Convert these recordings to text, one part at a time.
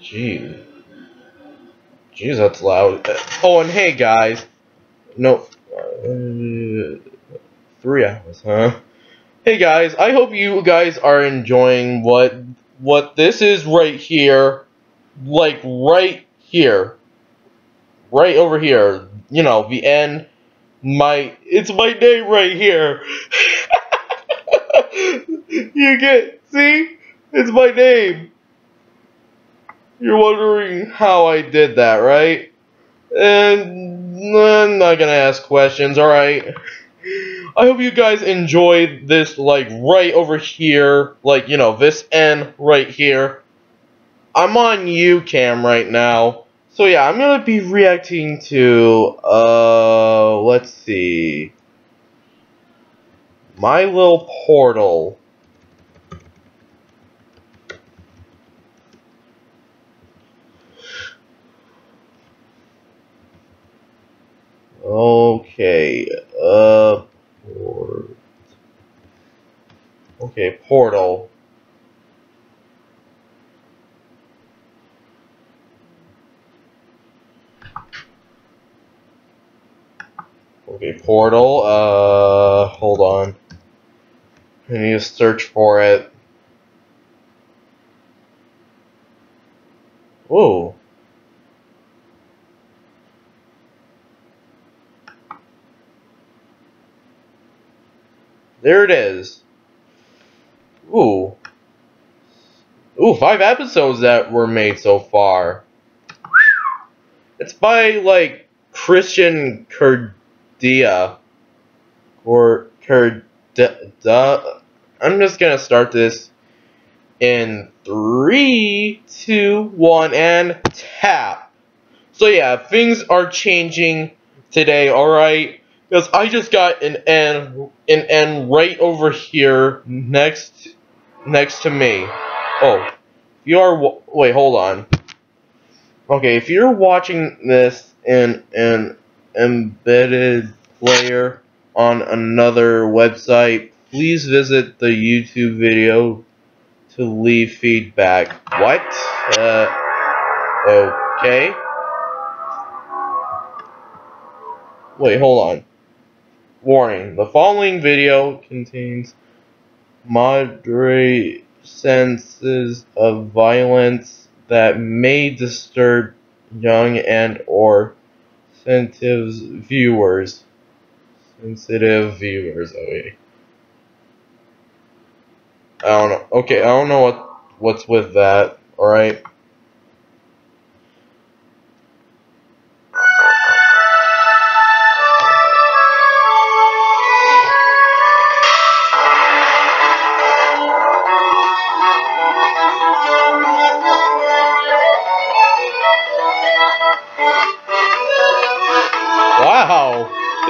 Gee. Jeez, that's loud. Oh, and hey, guys. No. Uh, three hours, huh? Hey, guys. I hope you guys are enjoying what what this is right here. Like, right here. Right over here. You know, the end. My... It's my name right here. you get... See? It's my name. You're wondering how I did that, right? And I'm not gonna ask questions, alright? I hope you guys enjoyed this, like, right over here. Like, you know, this end right here. I'm on YouCam right now. So yeah, I'm gonna be reacting to, uh, let's see. My Little Portal. Okay, uh, port. Okay, portal. Okay, portal, uh, hold on. I need to search for it. Whoa. There it is. Ooh. Ooh, five episodes that were made so far. It's by, like, Christian Kurdia. Or Kurda. I'm just gonna start this in three, two, one, and tap. So yeah, things are changing today, alright? Because I just got an N, an N right over here next, next to me. Oh, you are, wait, hold on. Okay, if you're watching this in an embedded player on another website, please visit the YouTube video to leave feedback. What? Uh, okay. Wait, hold on. Warning, the following video contains moderate senses of violence that may disturb young and or sensitive viewers. Sensitive viewers, okay. I don't know. Okay, I don't know what what's with that, alright?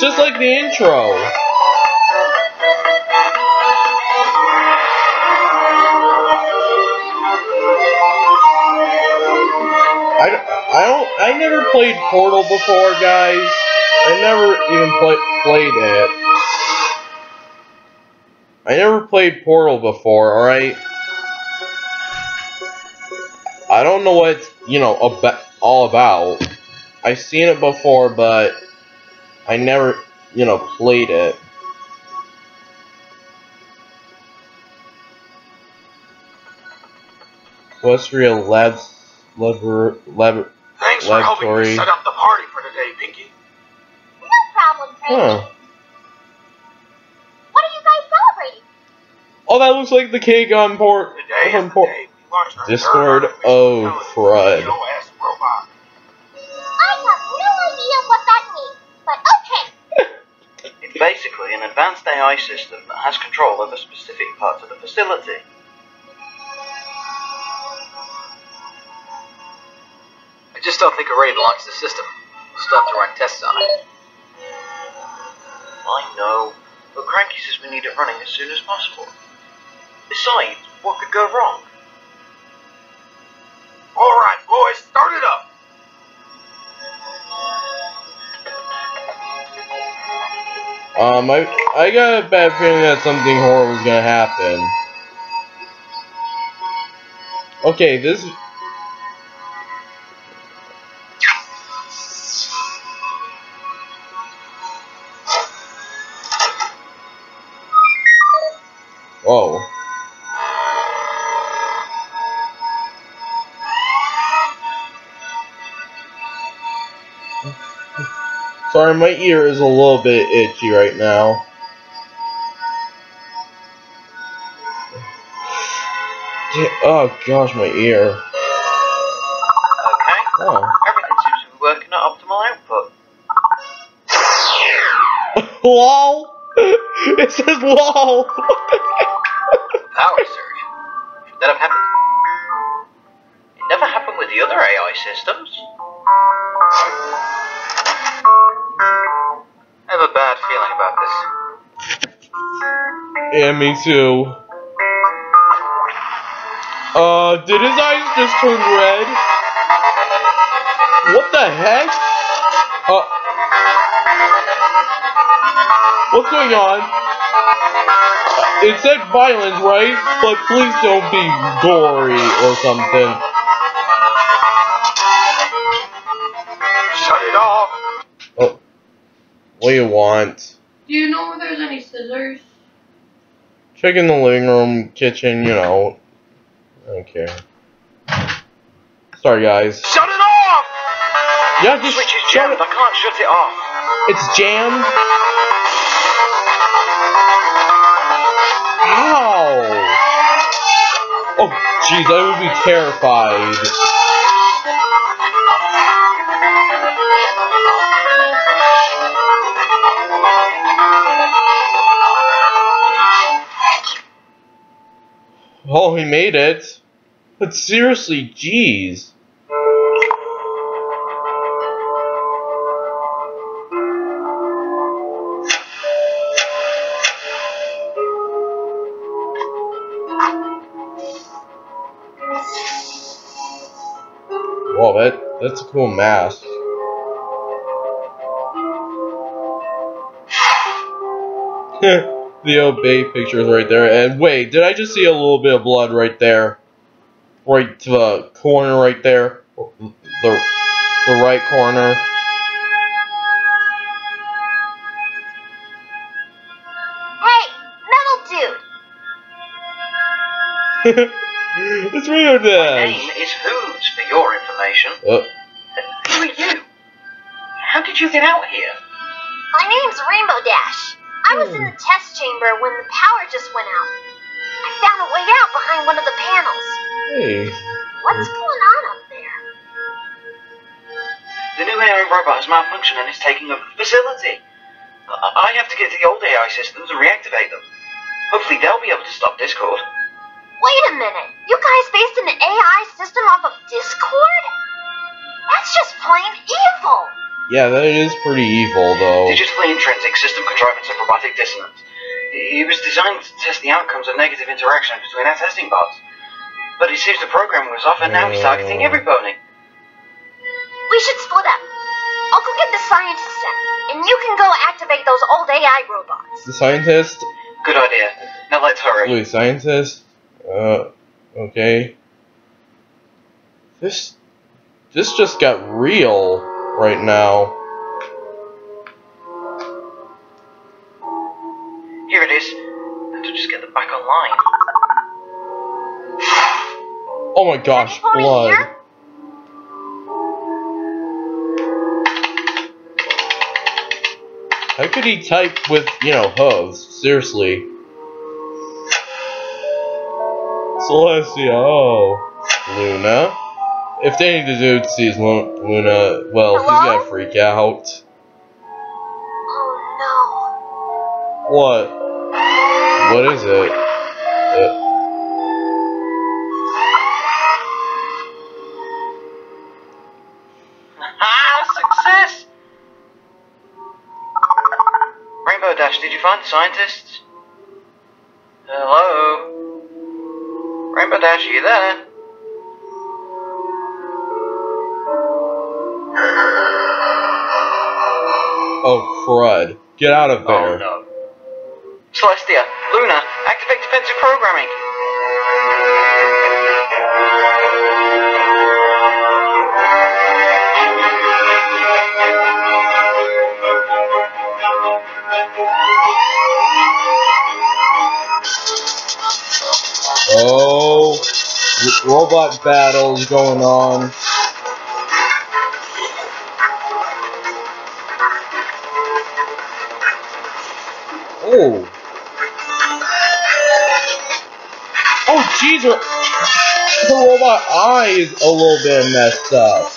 It's just like the intro. I, I don't I never played Portal before, guys. I never even play, played it. I never played Portal before, alright? I don't know what it's, you know, about, all about. I've seen it before, but I never, you know, played it. Equestria Labs, Lab, Lab, Thanks for helping Laboratory. me set up the party for today, Pinkie. No problem, Frankie. Huh. What are you guys celebrating? Oh, that looks like the cake on port. Today from is the port. day we launched our Discord? Oh, artificial crud. AI system that has control over specific parts of the facility. I just don't think we're ready to launch the system. We'll still have to run tests on it. I know, but Cranky says we need it running as soon as possible. Besides, what could go wrong? Um, I, I got a bad feeling that something horrible is gonna happen. Okay, this... Whoa. Sorry, my ear is a little bit itchy right now. Oh gosh, my ear. Okay. Oh. Everything seems to be working at optimal output. LOL! It says LOL! Power surge. That have happened. It never happened with the other AI systems. Yeah, me too. Uh, did his eyes just turn red? What the heck? Uh, what's going on? It said violence, right? But please don't be gory or something. Shut it off. Oh, what do you want? Do you know if there's any scissors? Check in the living room, kitchen, you know. I don't care. Sorry, guys. Shut it off. Yeah, The just switch is shut jammed. it. I can't shut it off. It's jammed. Ow! Oh, jeez, I would be terrified. Oh, he made it. But seriously, jeez. Whoa, that that's a cool mask. the obey picture is right there. And wait, did I just see a little bit of blood right there? Right to the corner right there? The, the right corner. Hey, metal dude. it's Rio My name is Hooves, for your information. Uh, Who are you? How did you get out here? My name's Rainbow Dash. I was in the test chamber when the power just went out. I found a way out behind one of the panels. hey. What's going on up there? The new AI robot has malfunctioned and is taking over the facility. I I have to get to the old AI systems and reactivate them. Hopefully they'll be able to stop Discord. Wait a minute. You guys based an AI system off of Discord? That's just plain evil. Yeah, that is pretty evil though. Digitally intrinsic system contrivance of robotic dissonance. It was designed to test the outcomes of negative interaction between our testing bots. But it seems the programming was off and now he's targeting every everybody. We should split up. I'll go get the scientist set, and you can go activate those old AI robots. The scientist? Good idea. Now let's hurry. Wait, scientist? Uh, okay. This, this just got real right now. Here it is. Have to just get them back online. Oh my gosh, blood. here? How could he type with, you know, hooves? Seriously. Celestia, oh. Luna. If Danny the Dude sees Lu- Luna, well, he's gonna freak out. Oh no. What? What is it? Uh, success! Rainbow Dash, did you find the scientists? Hello? Rainbow Dash, are you there? Oh, crud. Get out of there. Oh no. Celestia, Luna, activate defensive programming. Oh, robot battles going on. Oh. Oh, jeez, her robot eye is a little bit messed up.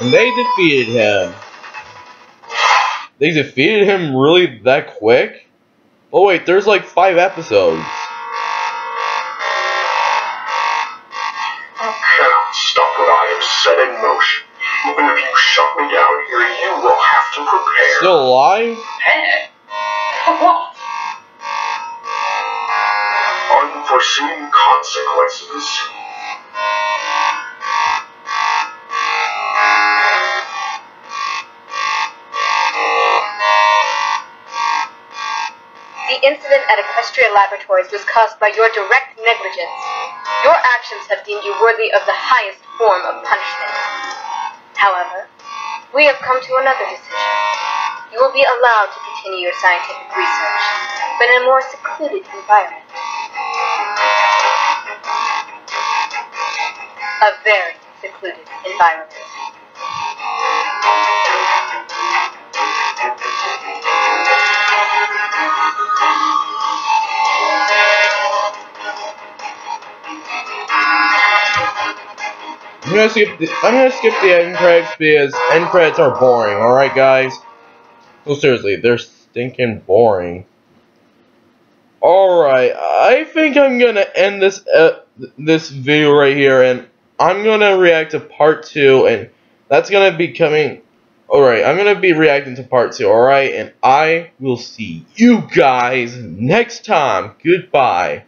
And they defeated him. They defeated him really that quick? Oh wait, there's like five episodes. You cannot stop what I have set in motion. Even if you shut me down here, you will have to prepare. Still alive? Hey! What? Unforeseen consequences. At Equestria Laboratories was caused by your direct negligence. Your actions have deemed you worthy of the highest form of punishment. However, we have come to another decision. You will be allowed to continue your scientific research, but in a more secluded environment. A very secluded environment. I'm gonna skip the I'm gonna skip the end credits because end credits are boring, alright guys? No seriously, they're stinking boring. Alright, I think I'm gonna end this uh, this video right here and I'm gonna react to part two and that's gonna be coming Alright, I'm gonna be reacting to part two, alright? And I will see you guys next time. Goodbye.